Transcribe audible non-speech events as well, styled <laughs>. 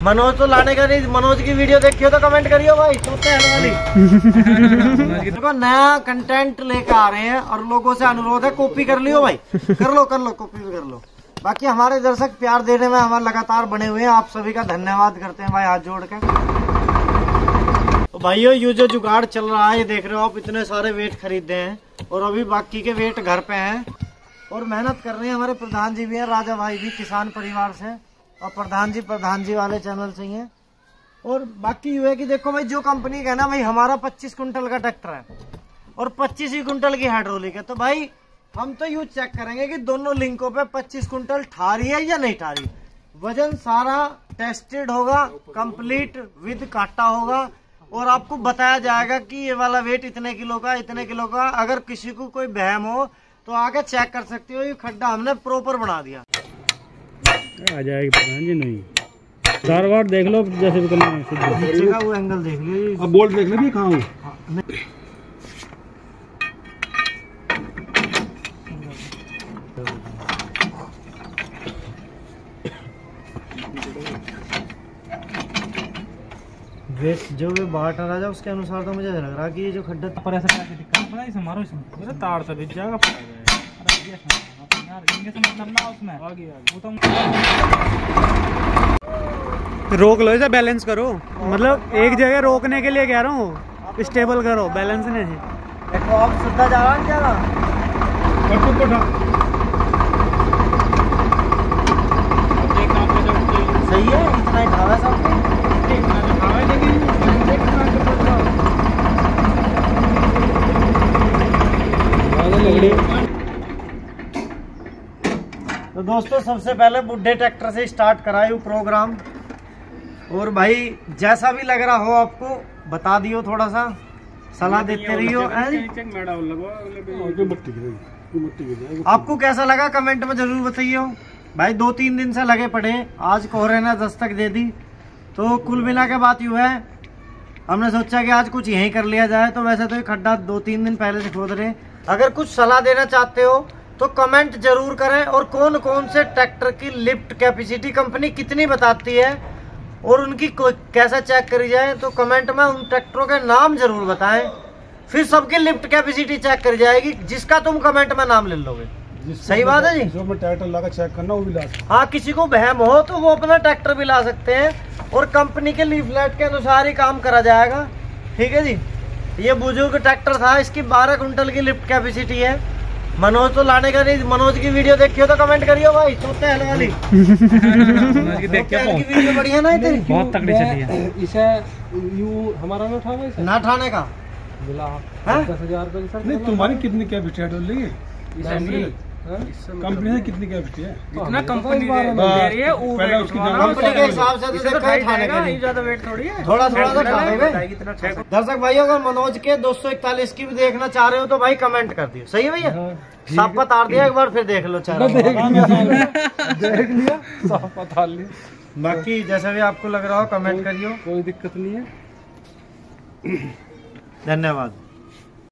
मनोज तो लाने का नहीं, मनोज की वीडियो देखियो तो कमेंट करियो भाई सोते वाली। देखो, नया कंटेंट लेकर आ रहे हैं और लोगों से अनुरोध है कॉपी कर लियो भाई। कर लो कर लो कॉपी भी कर लो। बाकी हमारे दर्शक प्यार देने में हमारे लगातार बने हुए हैं। आप सभी का धन्यवाद करते हैं भाई, हाथ जोड़ के। तो भाइयों, ये जो जुगाड़ चल रहा है, ये देख रहे हो आप, इतने सारे वेट खरीदे हैं और अभी बाकी के वेट घर पे हैं। और मेहनत कर रहे हैं हमारे प्रधान जी भी हैं, राजा भाई भी, किसान परिवार से। और प्रधान जी प्रधान जी वाले चैनल से ही और बाकी ये है कि देखो भाई, जो कंपनी का है ना भाई, हमारा 25 कुंटल का ट्रैक्टर है और 25 ही कुंटल की हाइड्रोलिक है। तो भाई, हम तो यूज़ चेक करेंगे कि दोनों लिंकों पे 25 कुंटल ठारी है या नहीं ठारी। वज़न सारा टेस्टेड होगा कंप्लीट विद काटा होगा और आपको बताया जाएगा कि ये वाला वेट इतने किलो का, इतने किलो का, अगर किसी को कोई बहम हो तो आके चेक कर सकते हो। ये खड्डा हमने प्रॉपर बना दिया। आ जाएगी प्रधान जी नहीं। चार बार देख लो जैसे भी करना है वो एंगल देख लीजिए अब बोल्ट देख ले भी कहाँ हूँ? वेट जो भी बाट आ रहा उसके अनुसार तो मुझे लग रहा कि ये जो खड्डा पर ऐसा क्या दिक्कत? पड़ा इसे मारो इसमें। तार से बिक जाएगा रोक लो इसे बैलेंस करो। मतलब एक जगह रोकने के लिए कह रहा हूँ स्टेबल करो बैलेंस नहीं देखो आप सीधा जा रहा? है क्या रहा और खुद को उठा सही है इतना ही ढावा है सब तो दोस्तों सबसे पहले बुढ़े ट्रैक्टर से स्टार्ट करायू प्रोग्राम। और भाई जैसा भी लग रहा हो आपको बता दियो थोड़ा सा सलाह देते रहियो आपको कैसा लगा? कमेंट में ज़रूर बताइए भाई दो तीन दिन से लगे पड़े आज कोहरे ने दस्तक दे दी। तो कुल मिला के बात यूँ है हमने सोचा कि आज कुछ यहीं कर लिया जाए तो वैसे तो ये खड्डा दो तीन दिन पहले से खोद रहे अगर कुछ सलाह देना चाहते हो तो कमेंट ज़रूर करें और कौन कौन से ट्रैक्टर की लिफ्ट कैपेसिटी कंपनी कितनी बताती है और उनकी कैसा चेक करी जाए तो कमेंट में उन ट्रैक्टरों के नाम ज़रूर बताएँ। फिर सबकी लिफ्ट कैपेसिटी चेक करी जाएगी जिसका तुम कमेंट में नाम ले लोगे। सही बात है जी? जो मैं ट्रैक्टर लगा चेक करना वो भी ला सकता हाँ। किसी को बहम हो तो वो अपना ट्रैक्टर भी ला सकते हैं और कंपनी के लीफलेट के अनुसार ही काम करा जाएगा। ठीक है जी? ये बुज़ुर्ग ट्रैक्टर था इसकी 12 कुंटल की लिफ्ट कैपेसिटी है। मनोज तो लाने का नहीं मनोज की वीडियो देखियो तो कमेंट करियो भाई हल वाली। <laughs> की वीडियो बढ़िया ना तेरी बहुत तगड़ी चली है। इसे यू हमारा ना उठावा इसे? ना ठाने का। मिला। हैं? दस हज़ार रुपये सर नहीं तुम्हारी कितनी कैपेसिटी है डोल रही इसे कंपनी से कितनी कैपेसिटी है? इतना कंपनी दे रही है वो पहले उसकी जगह- कंपनी के हिसाब से तो तो देखा है ढाई का नहीं ज़्यादा वेट थोड़ी है। थोड़ा थोड़ा तो खा देगा बताएगी इतना छह दर्शक भाई अगर मनोज के 241 की भी देखना चाह रहे हो तो भाई कमेंट कर दियो। सही है भैया? सब बता दिया एक बार फिर देख लो चैनल। देख लिया। साफ़ पता लिया। बाकी जैसा भी आपको लग रहा हो कमेंट करियो। कोई दिक्कत नहीं है। धन्यवाद।